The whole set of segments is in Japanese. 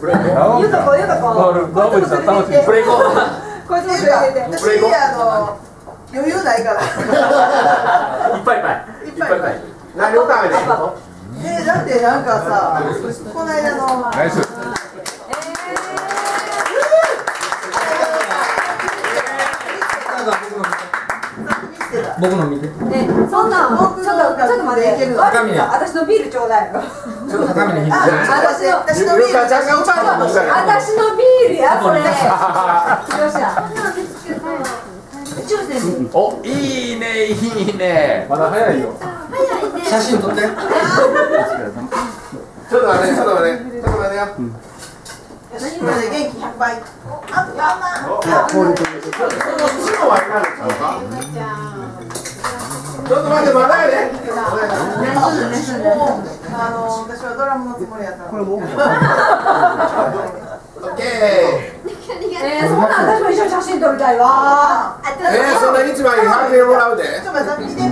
プレコゆうとこゆうとこ。野口さん楽しみプレコこいつも連れてって。私あの余裕ないから。いっぱいいっぱい。いっぱいいっぱい。何を食べてんのえだってなんかさこの間の。ナイス。僕の見て。えそんなんちょっとちょっと待って。私のビールちょうだいよちょっと高めに私私のビール。やこれよ。っしゃおいいねいいね。まだ早いよ。写真撮ってちょっと待ってちょっと待って。ちょっと待ってよ。私まで元気100倍。あママその死の割りなんですか？ちょっと待ってまだやで。あの私はドラムのつもりやったこれもオッケーえー、そんなん私も一緒に写真撮りたいわ。えー、そんな一枚100円もらうで。ちょっと待って見て。100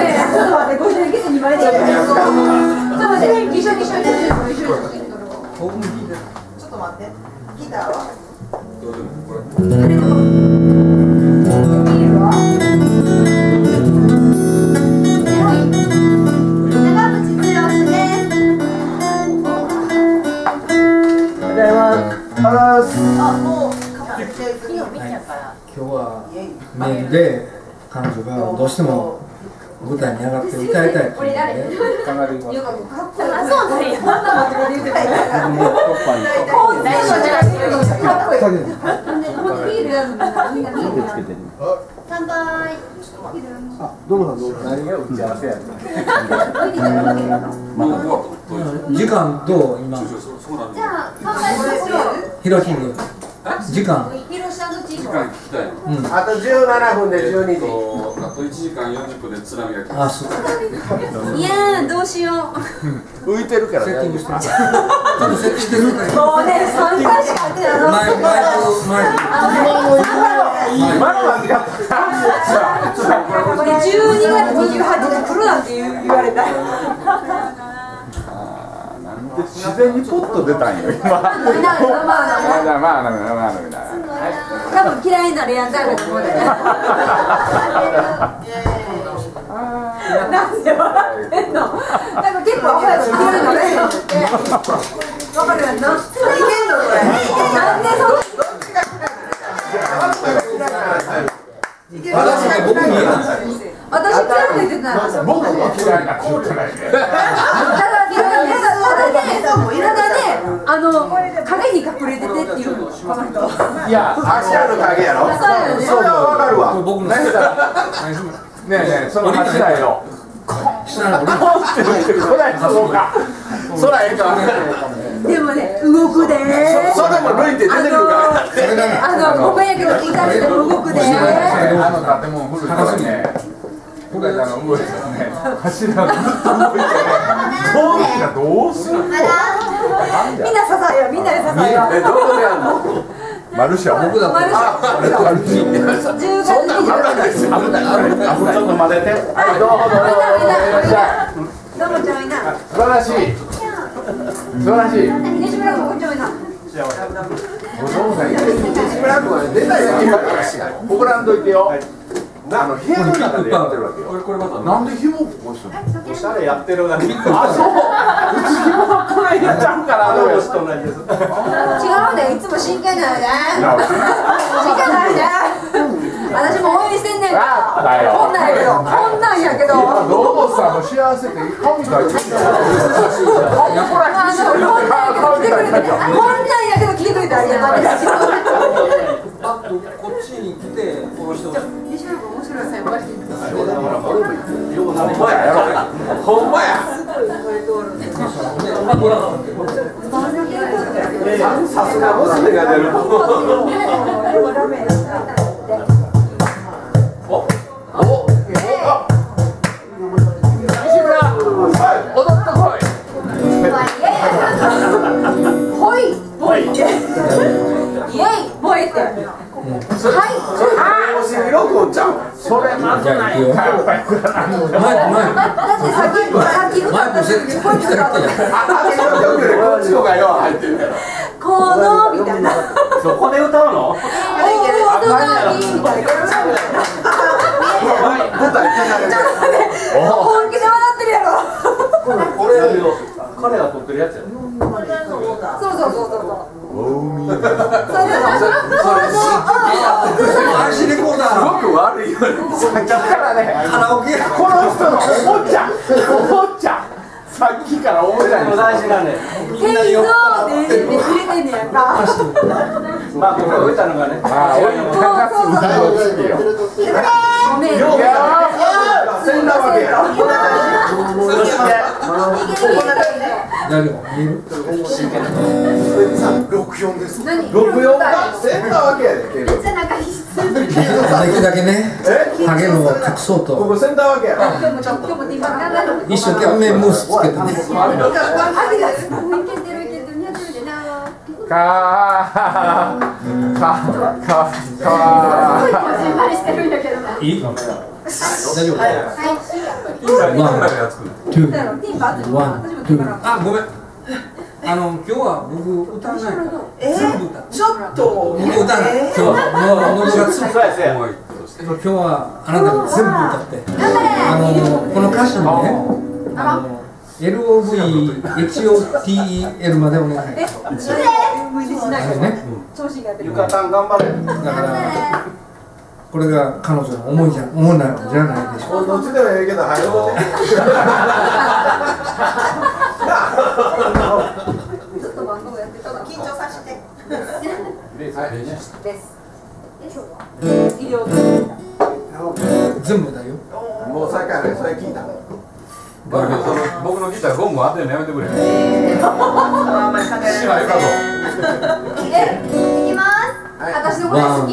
円ちょっと待って50円消す2枚で。いいちょっと待って。一緒に一緒に一緒にちょっと待って。ギターは？ビー面で彼女がどうしても舞台に上がって歌いたいっていうので、かなり。そうんや。乾杯。あ、どうどう。何が打ち合わせや。時間と今？じゃあ乾杯しましょう。ヒロング。時間。広島のチーム聞きたいの。うん。あと17分で12時とあと1時間40分で津波が来あそう。いやーどうしよう。浮いてるから。セッティングしてるねちょっとセッティングしてるからもうね3回しか会ってないの。マイクマイクマイク今のは違った。これ12月28日来るなんて言われた自然にポッと出たんよ今。まあまあまあまあまあまあまあまあ多分嫌いになるやんタイプだと思うねなんで笑ってんのなんか結構アホやから嫌いになれへんってわかるやんななんでそんな私が僕見えない私嫌いって言ってない僕も嫌いねただねあの影に隠れててっていうこの人いや足ある影やろ？それはわかるわ。僕のねえねえその柱よ。下のこうしてる。ってこないそうかそらええかでもね動くでーそれも抜いて出てくる。からあのごめんやけど聞いたけど動くでーあの建物古いからねこれあの動いね柱がずっと動いてねこうしたらどうする。のみんな支えよみんなで支えよえどこでやんのマルシャ僕だマルシャ10月26日危ない危ない。ちょっと混ぜてはいどうもどうも。どうもいらっしゃい。どうもちょいな。素晴らしい。素晴らしい。西村君ちょいな。お父さん西村君は出たよ怒らんといてよ。あの部屋の中でやってるわけよ。これまたなんで紐こうしたの？おしゃれやってるなあそう。うち紐なっちゃうからどうよと同じです違うでいつも真剣なん。やで真剣なん。やで私も応援してんねんあだよ。こんなんやけどこんなんやけどロードさんの幸せって顔みたいにあのこんなんやけど来てくれてこんなんやけど来てくれてありがとうあとこっちに来てこの。人西村君面白い。さマジでほんまやさ。すが娘が出る。はい。しろロんちゃんそれまずないよだってさっきさっきっこっのこっちのがよ入ってるこのみたいなそこで歌うのみたいな本気で笑ってるやろこれ彼が撮ってるやつやそうそうそうそうく悪いよね。さっきからねカラオケこの人のおもちゃ。おもちゃさっきからおもちゃに。大事だねヘイのまあこれ置いたのがね。ああ俺の高津歌の好きよごめんんなわけや大丈夫？見える64です何64かそんなわけやでけどじゃなんか必須できるだけねハゲの隠そうとこセンターわけや一生懸命ムースつけてねありがとういけてるいけてる似合ってるでなかーかかか心配してるんやけどないい大丈夫、あ、ごめんあの、今日は僕歌わない。からえ全部歌ちょっと僕歌わない。今日はもう喉がついそうやそうや思い今日はあなたが全部歌ってあの、この歌詞にねあの LOV、HOTEL までお願いえそれ無理しないあのね調子が出る浴衣頑張れだからこれが彼女の思いじゃ思いなんじゃないでしょ。うでもええけど早うね。ずっとバンドをやってた緊張させて。です医療全部だよもうさっきからねそれ聞いただけどその僕のギターゴム当てるのやめてくれあんまり考えられ島よかぞえいきます私の声好き